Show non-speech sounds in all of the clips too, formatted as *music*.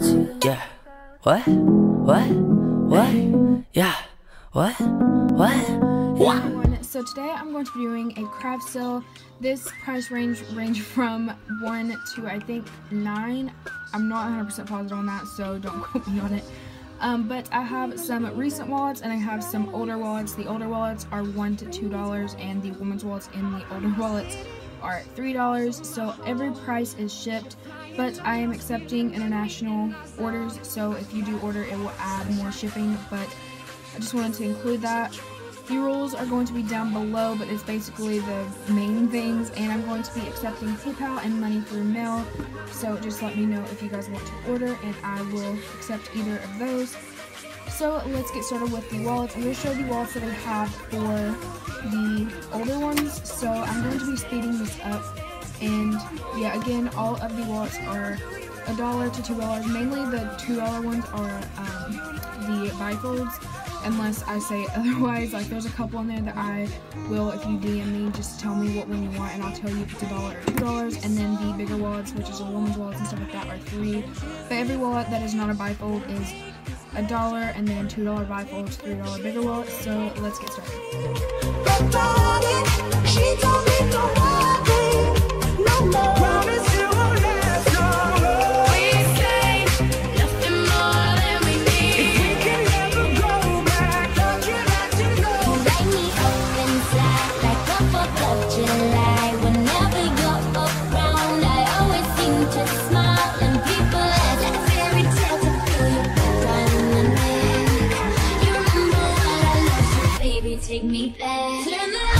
Yeah. What? What? What? Yeah. What? What? Everyone, so today I'm going to be doing a craft sale. This price range range from 1 to I think 9. I'm not 100% positive on that, so don't *laughs* quote me on it. Um, but I have some recent wallets and I have some older wallets. The older wallets are 1 to $2 and the women's wallets in the older *laughs* wallets are $3. So every price is shipped, but I am accepting international orders. So if you do order, it will add more shipping, but I just wanted to include that. The rules are going to be down below, but it's basically the main things, and I'm going to be accepting PayPal and money through mail, so just let me know if you guys want to order, and I will accept either of those. So let's get started with the wallets. I'm going to show the wallets that I have for the older ones, so I'm going to be speeding this up, and yeah, again, all of the wallets are a dollar to two dollars. Mainly the two dollar ones are um, the bifolds unless I say *laughs* otherwise. Like there's a couple in there that I will, if you DM me, just tell me what one you want and I'll tell you if it's a dollar or two dollars. And then the bigger wallets, which is a woman's wallets and stuff like that, are three. But every wallet that is not a bifold is a dollar and then two dollar bifolds, three dollar bigger wallets. So let's get started. take me back.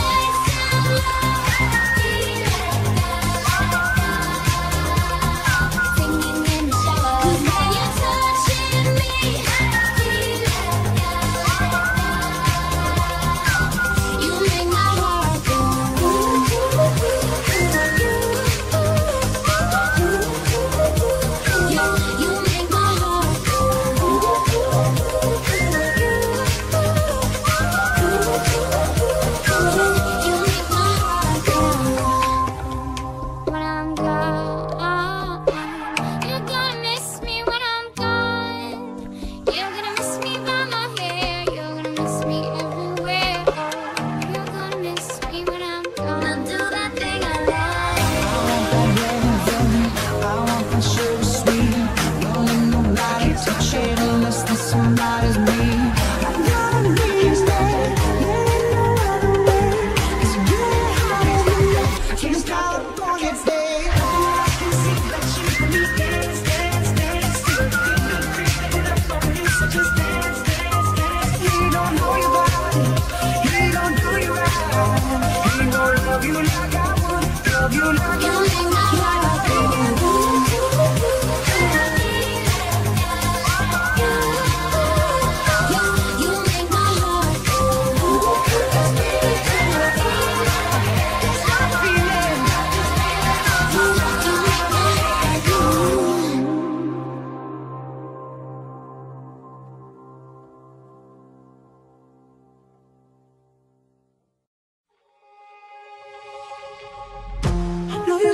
You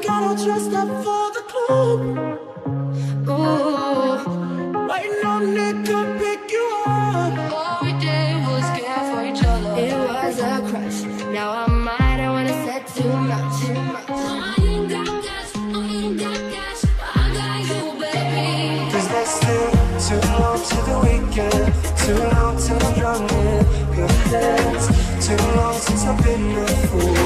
got all dressed up for the club. Ooh, on Nick to pick you up. All we did was care for each other. It was a crush. Now I'm mad. I wanna say too much. Too much. I ain't got cash. I ain't got cash. I got you, baby. Cause there's still too long to the weekend. Too long till I'm young in your hands. Too long since I've been a fool.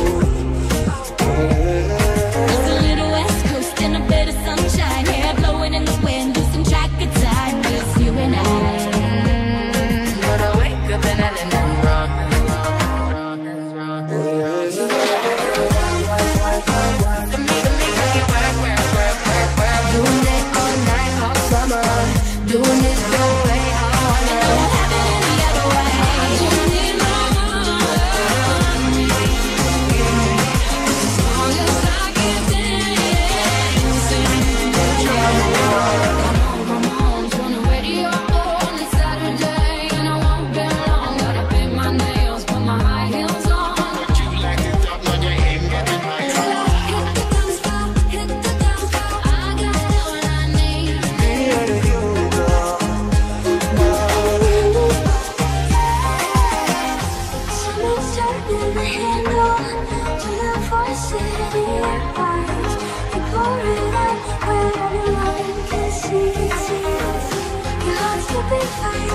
By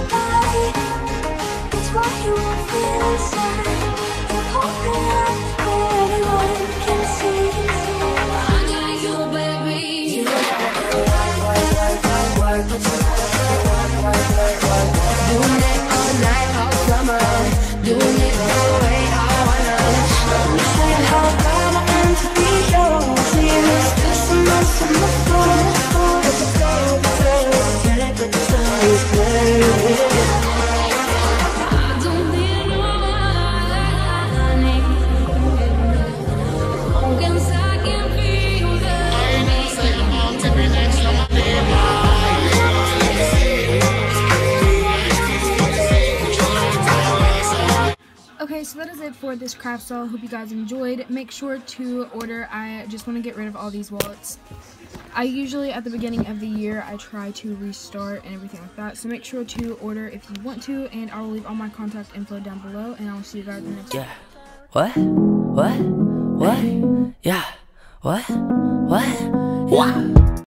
Okay, so that is it for this craft style. Hope you guys enjoyed. Make sure to order. I just want to get rid of all these wallets. I usually, at the beginning of the year, I try to restart and everything like that. So make sure to order if you want to, and I will leave all my contact info down below, and I will see you guys in the next Yeah. What? What? What? Yeah. What? What? Yeah.